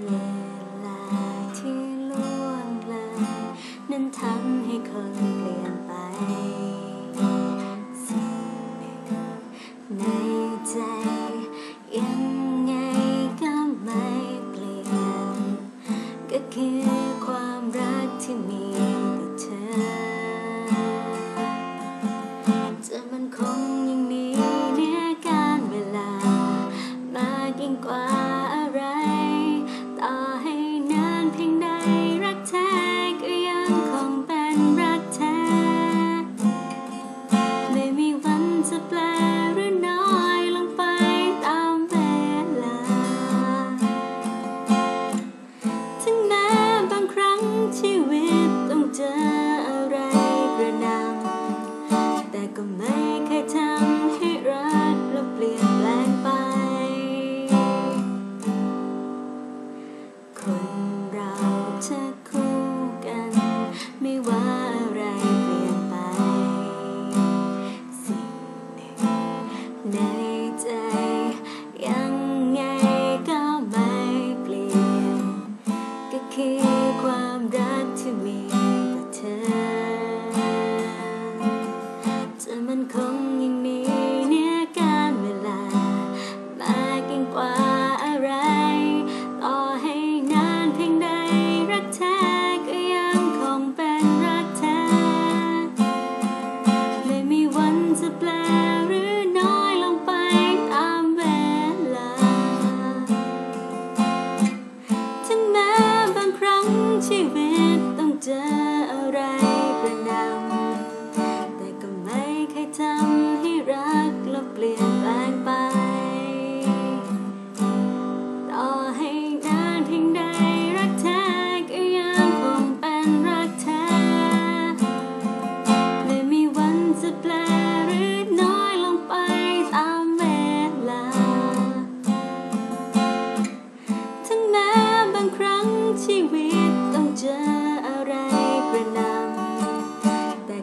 เวลาที่ล่วงเลยนั้นทำให้คนเปลี่ยนไป สิ่งในใจ day.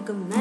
welcome.